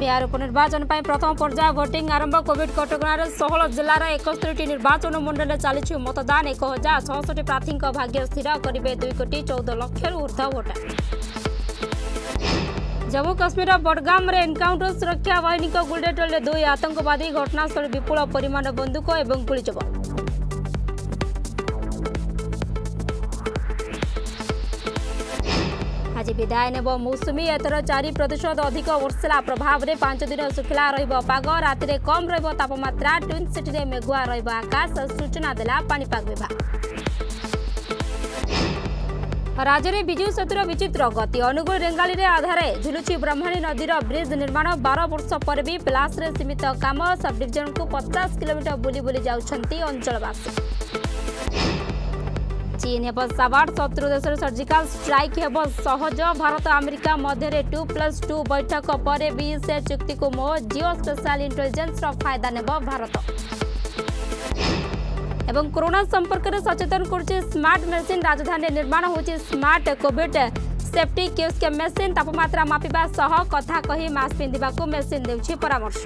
ବିହାର ଉପନିର୍ବାଚନ ପାଇଁ ପ୍ରଥମ ପର୍ଯ୍ୟାୟ ଭୋଟିଂ ଆରମ୍ଭ। କୋଭିଡ କଟକଣାରେ ଷୋହଳ ଜିଲ୍ଲାର ଏକସ୍ତରୀଟି ନିର୍ବାଚନ ମଣ୍ଡଳୀରେ ଚାଲିଛି ମତଦାନ। ଏକ ହଜାର ଛଅଷଠି ପ୍ରାର୍ଥୀଙ୍କ ଭାଗ୍ୟ ସ୍ଥିର କରିବେ ଦୁଇ କୋଟି ଚଉଦ ଲକ୍ଷରୁ ଉର୍ଦ୍ଧ୍ୱ ଭୋଟର। ଜମ୍ମୁ କାଶ୍ମୀରର ବଡ଼ଗାମରେ ଏନ୍କାଉଣ୍ଟର ସୁରକ୍ଷା ବାହିନୀଙ୍କ ଗୁଳିଡେଟରେ ଦୁଇ ଆତଙ୍କବାଦୀ ଘଟଣାସ୍ଥଳରେ ବିପୁଳ ପରିମାଣର ବନ୍ଧୁକ ଏବଂ ଗୁଳି ଆଜି ବିଦାୟ ନେବ। ମୌସୁମୀ ଏଥର ଚାରି ପ୍ରତିଶତ ଅଧିକ ବର୍ଷିଲା ପ୍ରଭାବରେ ପାଞ୍ଚ ଦିନ ଶୁଖିଲା ରହିବ ପାଗ। ରାତିରେ କମ୍ ରହିବ ତାପମାତ୍ରା। ଟ୍ୱିନ୍ ସିଟିରେ ମେଘୁଆ ରହିବ ଆକାଶ। ସୂଚନା ଦେଲା ପାଣିପାଗ ବିଭାଗ। ରାଜ୍ୟରେ ବିଜୁ ସେତୁର ବିଚିତ୍ର ଗତି। ଅନୁଗୁଳ ରେଙ୍ଗାଲିରେ ଆଧାରେ ଝୁଲୁଛି ବ୍ରହ୍ମଣୀ ନଦୀର ବ୍ରିଜ୍ ନିର୍ମାଣ। ବାର ବର୍ଷ ପରେ ବି ପ୍ଲାସରେ ସୀମିତ କାମ। ସବ୍ଡିଭିଜନକୁ ପଚାଶ କିଲୋମିଟର ବୁଲି ବୁଲି ଯାଉଛନ୍ତି ଅଞ୍ଚଳବାସୀ। ଚୀନ ହେବ ସାବାଡ଼ ଶତ୍ରୁ ଦେଶରେ ସର୍ଜିକାଲ ଷ୍ଟ୍ରାଇକ୍ ହେବ ସହଜ। ଭାରତ ଆମେରିକା ମଧ୍ୟରେ ଟୁ ପ୍ଲସ୍ ଟୁ ବୈଠକ ପରେ ବି ସେ ଚୁକ୍ତିକୁ ମୋ ଜିଓ ସ୍ପେଶାଲ ଇଣ୍ଟେଲିଜେନ୍ସର ଫାଇଦା ନେବ ଭାରତ। ଏବଂ କରୋନା ସମ୍ପର୍କରେ ସଚେତନ କରୁଛି ସ୍ମାର୍ଟ ମେସିନ୍ ରାଜଧାନୀରେ ନିର୍ମାଣ ହେଉଛି smart Covid safety kiosk machine ତାପମାତ୍ରା ମାପିବା ସହ କଥା କହି ମାସ୍କ ପିନ୍ଧିବାକୁ ମେସିନ୍ ଦେଉଛି ପରାମର୍ଶ।